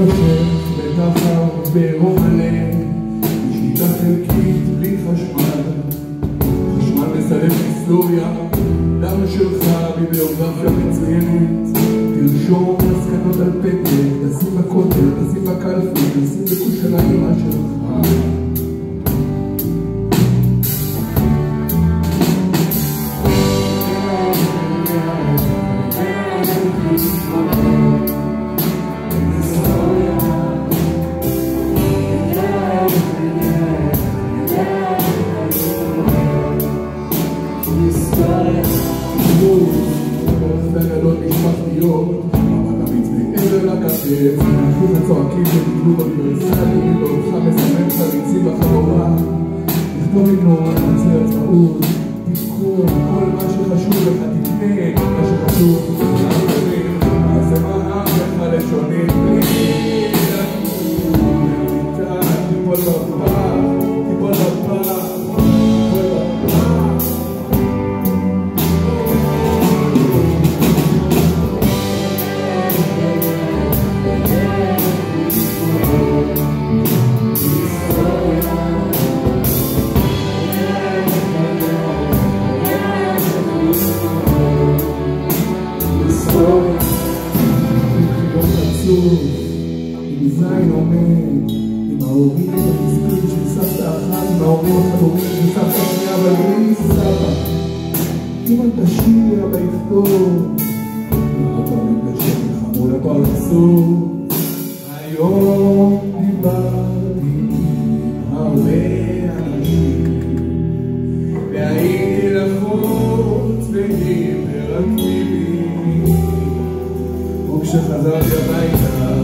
חושך וככה ברוב הלב, שליטה חלקית בלי חשמל, חשמל מסלף היסטוריה, דם שלך ביבליוגרפיה מצוינת, תרשום מסקנות על פתק, תשים בכותל, תשים בקלפי, תשים בכוש של האימא לכתף, אחוז הצועקים בדקלוב אוניברסלי, ואותך מסמן חריצים בחבורה, לכתוב עם נורא נעשה עצמאות, תזכור כל מה שחשוב לך, תקנה מה שחשוב, עצוב, עם זין עומד, עם ההורים המסכנים של סבתא אחת, עם ההורים החתומים של סבתא שנייה, אבל בלי סבא. אמא תשאיר, אבא יכתוב, אבא מתקשר לך מול הפרצוף. היום דיברתי הרבה אנשים, והייתי לחוץ והיפראקטיבי. שחזרתי הביתה.